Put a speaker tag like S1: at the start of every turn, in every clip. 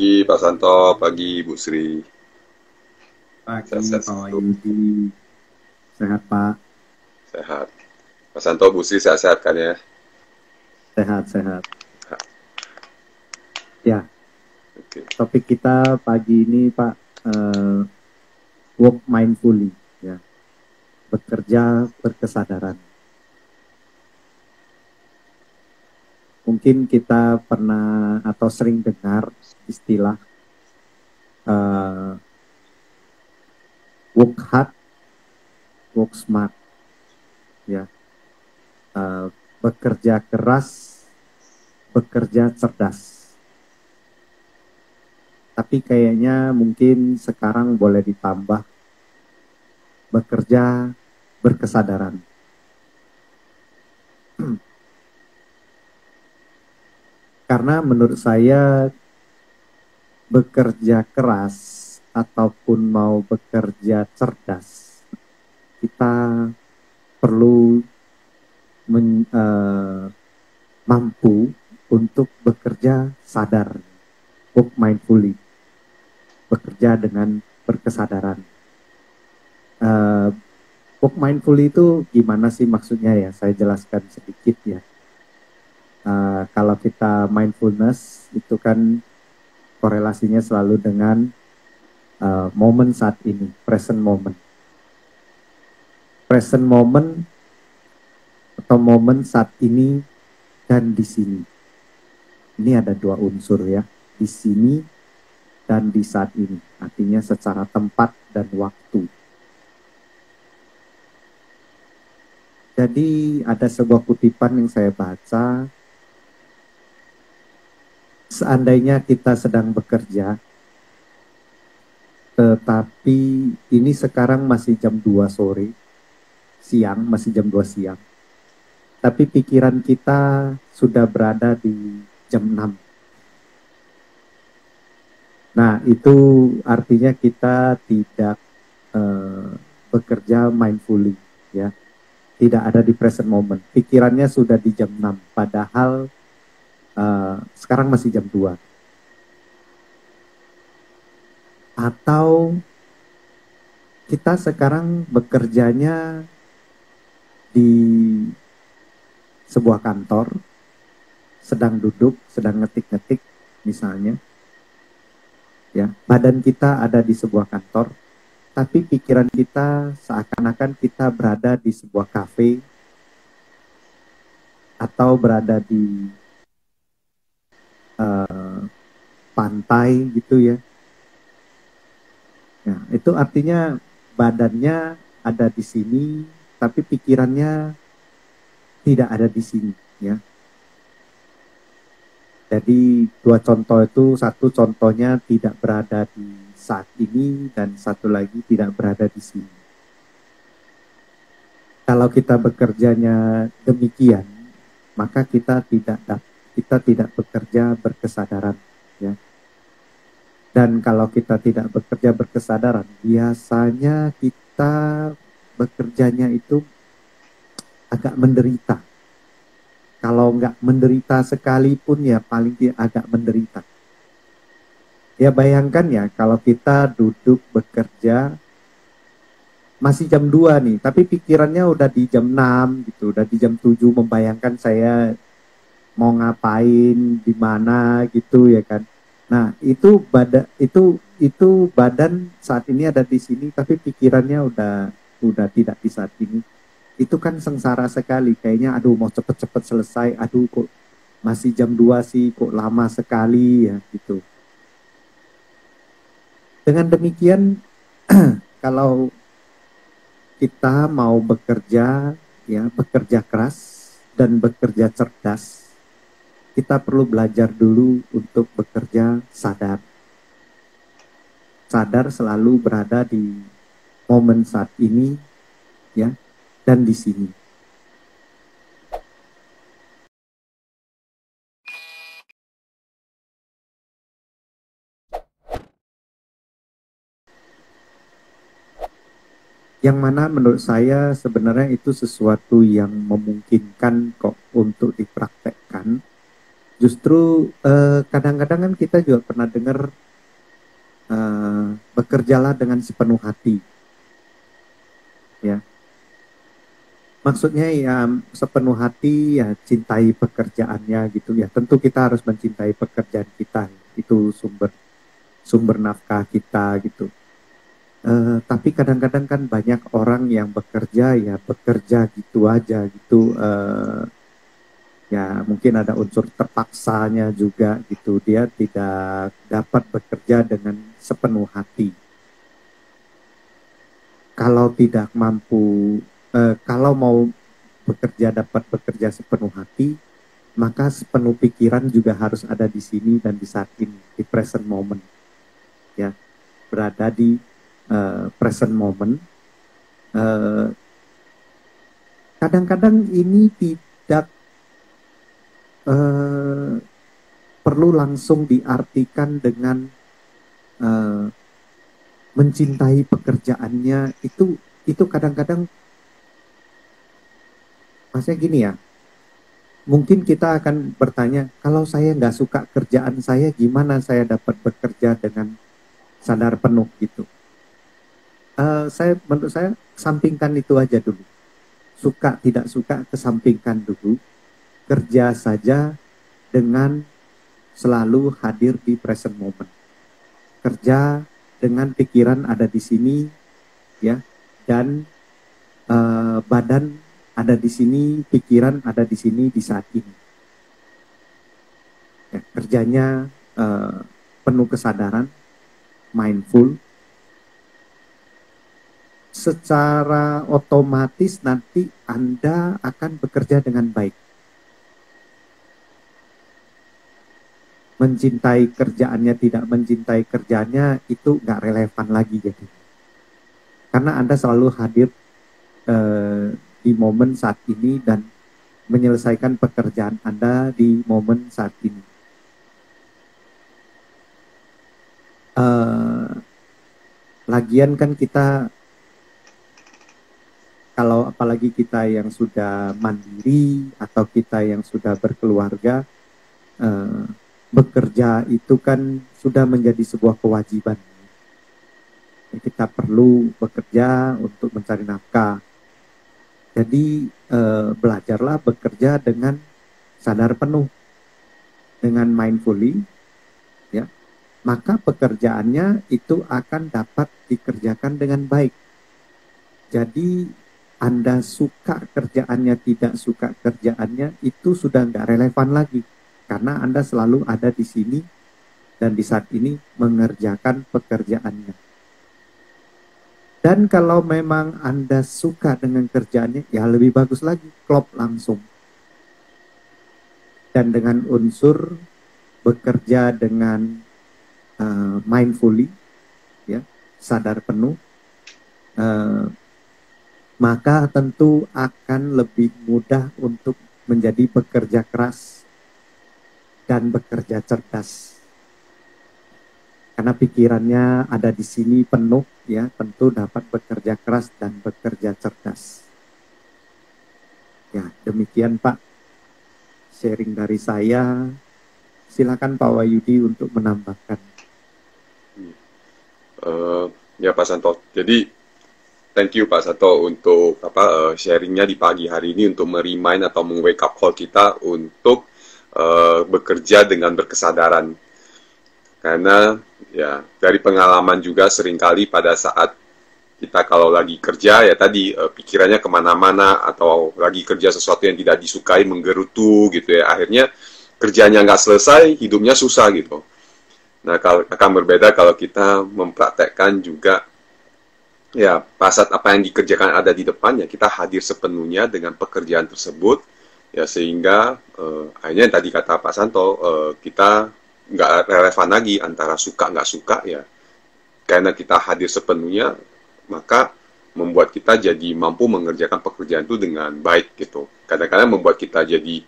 S1: Pagi Pak Santo, pagi Bu Sri.
S2: Pagi sehat, Pak Yudi. Sehat Pak.
S1: Sehat. Pak Santo, Bu Sri sehat-sehat kan ya?
S2: Sehat, sehat. Ya. Okay. Topik kita pagi ini Pak, uh, work mindfully. ya Bekerja berkesadaran mungkin kita pernah atau sering dengar istilah uh, work hard, work smart, ya, uh, bekerja keras, bekerja cerdas. Tapi kayaknya mungkin sekarang boleh ditambah bekerja berkesadaran. Karena menurut saya bekerja keras ataupun mau bekerja cerdas, kita perlu men, uh, mampu untuk bekerja sadar, work mindfully, bekerja dengan berkesadaran. Uh, work mindfully itu gimana sih maksudnya ya? Saya jelaskan sedikit ya uh, kalau kita mindfulness itu kan korelasinya selalu dengan uh, momen saat ini, present moment. Present moment atau momen saat ini dan di sini. Ini ada dua unsur ya, di sini dan di saat ini. Artinya secara tempat dan waktu. Jadi ada sebuah kutipan yang saya baca seandainya kita sedang bekerja, tetapi ini sekarang masih jam 2 sore, siang, masih jam 2 siang. Tapi pikiran kita sudah berada di jam 6. Nah, itu artinya kita tidak uh, bekerja mindfully, ya. Tidak ada di present moment. Pikirannya sudah di jam 6, padahal uh, sekarang masih jam 2 atau kita sekarang bekerjanya di sebuah kantor sedang duduk sedang ngetik-ngetik misalnya. Ya badan kita ada di sebuah kantor tapi pikiran kita seakan-akan kita berada di sebuah kafe atau berada di uh, pantai gitu ya. Ya, itu artinya badannya ada di sini, tapi pikirannya tidak ada di sini, ya. Jadi dua contoh itu satu contohnya tidak berada di saat ini dan satu lagi tidak berada di sini. Kalau kita bekerjanya demikian, maka kita tidak dapat kita tidak bekerja berkesadaran ya. Dan kalau kita tidak bekerja berkesadaran biasanya kita bekerjanya itu agak menderita. Kalau nggak menderita sekalipun ya paling tidak agak menderita. Ya bayangkan ya kalau kita duduk bekerja masih jam 2 nih, tapi pikirannya udah di jam 6 gitu, udah di jam 7 membayangkan saya mau ngapain di mana gitu ya kan. Nah itu badan itu itu badan saat ini ada di sini tapi pikirannya udah udah tidak di saat ini. Itu kan sengsara sekali kayaknya aduh mau cepet-cepet selesai aduh kok masih jam 2 sih kok lama sekali ya gitu. Dengan demikian kalau kita mau bekerja ya bekerja keras dan bekerja cerdas kita perlu belajar dulu untuk bekerja sadar. Sadar selalu berada di momen saat ini, ya, dan di sini. yang mana menurut saya sebenarnya itu sesuatu yang memungkinkan kok untuk dipraktekkan justru eh, kadang-kadang kan kita juga pernah dengar uh, bekerjalah dengan sepenuh hati. Ya. Maksudnya ya sepenuh hati ya cintai pekerjaannya gitu. Ya tentu kita harus mencintai pekerjaan kita. Itu sumber sumber nafkah kita gitu. Uh, tapi kadang-kadang kan banyak orang yang bekerja ya bekerja gitu aja gitu uh, ya mungkin ada unsur terpaksanya juga gitu. Dia tidak dapat bekerja dengan sepenuh hati. Kalau tidak mampu eh, kalau mau bekerja dapat bekerja sepenuh hati maka sepenuh pikiran juga harus ada di sini dan di saat ini di present moment. Ya berada di uh, present moment. Kadang kadang-kadang ini tidak uh, perlu langsung diartikan dengan uh, mencintai pekerjaannya. Itu itu kadang-kadang maksudnya gini ya mungkin kita akan bertanya kalau saya nggak suka kerjaan saya gimana saya dapat bekerja dengan sadar penuh? Gitu. Uh, saya menurut saya sampingkan itu aja dulu. Suka tidak suka kesampingkan dulu kerja saja dengan selalu hadir di present moment. Kerja dengan pikiran ada di sini, ya, dan uh, badan ada di sini, pikiran ada di sini di saat ini. Ya, kerjanya uh, penuh kesadaran, mindful. Secara otomatis nanti Anda akan bekerja dengan baik mencintai kerjaannya tidak mencintai kerjaannya itu nggak relevan lagi jadi. Karena anda selalu hadir uh, di momen saat ini dan menyelesaikan pekerjaan anda di momen saat ini. Uh, lagian kan kita kalau apalagi kita yang sudah mandiri atau kita yang sudah berkeluarga uh, bekerja itu kan sudah menjadi sebuah kewajiban. Kita perlu bekerja untuk mencari nafkah. Jadi eh, belajarlah bekerja dengan sadar penuh, dengan mindfully, ya. Maka pekerjaannya itu akan dapat dikerjakan dengan baik. Jadi Anda suka kerjaannya, tidak suka kerjaannya, itu sudah nggak relevan lagi karena Anda selalu ada di sini dan di saat ini mengerjakan pekerjaannya. Dan kalau memang Anda suka dengan kerjaannya, ya lebih bagus lagi, klop langsung. Dan dengan unsur bekerja dengan uh, mindfully, ya, sadar penuh, uh, maka tentu akan lebih mudah untuk menjadi pekerja keras dan bekerja cerdas. Karena pikirannya ada di sini penuh, ya tentu dapat bekerja keras dan bekerja cerdas. Ya, demikian Pak sharing dari saya. Silakan Pak Wayudi untuk menambahkan.
S1: Uh, ya Pak Santo. Jadi thank you Pak Santo untuk apa uh, sharingnya di pagi hari ini untuk merimain atau meng-wake up call kita untuk uh, bekerja dengan berkesadaran. Karena ya dari pengalaman juga sering kali pada saat kita kalau lagi kerja ya tadi uh, pikirannya ke mana-mana atau lagi kerja sesuatu yang tidak disukai menggerutu gitu ya akhirnya kerjanya nggak selesai hidupnya susah gitu. Nah kalau akan berbeda kalau kita mempraktekkan juga ya pasat apa yang dikerjakan ada di depannya kita hadir sepenuhnya dengan pekerjaan tersebut ya sehingga uh, akhirnya yang tadi kata Pak Santo uh, kita nggak relevan lagi antara suka nggak suka ya. Karena kita hadir sepenuhnya maka membuat kita jadi mampu mengerjakan pekerjaan itu dengan baik gitu. Kadang-kadang membuat kita jadi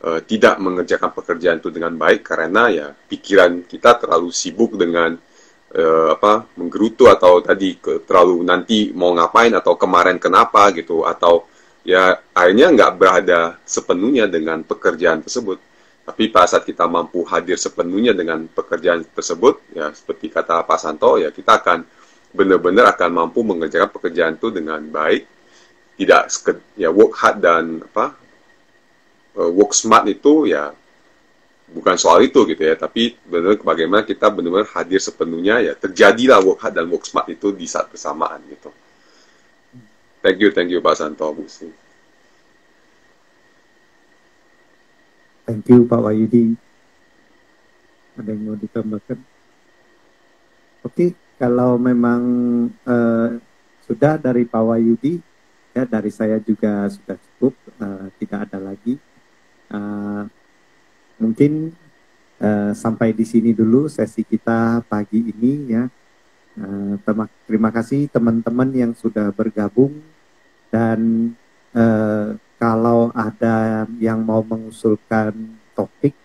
S1: uh, tidak mengerjakan pekerjaan itu dengan baik karena ya pikiran kita terlalu sibuk dengan uh, apa menggerutu atau tadi ke, terlalu nanti mau ngapain atau kemarin kenapa gitu atau ya akhirnya nggak berada sepenuhnya dengan pekerjaan tersebut. Tapi pada saat kita mampu hadir sepenuhnya dengan pekerjaan tersebut, ya seperti kata Pak Santo, ya kita akan benar-benar akan mampu mengerjakan pekerjaan itu dengan baik, tidak ya work hard dan apa uh, work smart itu ya bukan soal itu gitu ya, tapi benar bagaimana kita benar-benar hadir sepenuhnya ya terjadilah work hard dan work smart itu di saat bersamaan gitu. Thank you, thank you Pak Santo.
S2: Thank you Pak Wahyudi. Ada yang mau ditambahkan? Oke, kalau memang uh, sudah dari Pak Wahyudi, ya dari saya juga sudah cukup, uh, tidak ada lagi. Uh, mungkin uh, sampai di sini dulu sesi kita pagi ini ya. Uh, terima kasih teman-teman yang sudah bergabung dan uh, kalau ada yang mau mengusulkan topik,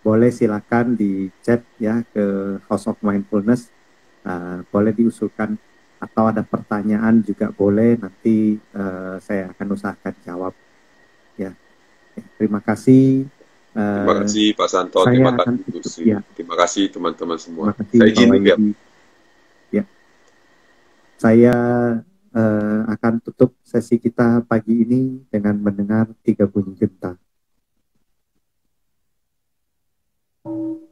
S2: boleh silakan di chat ya ke House of Mindfulness. Uh, boleh diusulkan atau ada pertanyaan juga boleh nanti uh, saya akan usahakan jawab ya, ya terima kasih
S1: uh, terima kasih Pak Santo terima kasih ya. terima kasih teman-teman semua saya izin ya.
S2: ya saya uh, akan tutup sesi kita pagi ini dengan mendengar tiga bunyi genta. thank you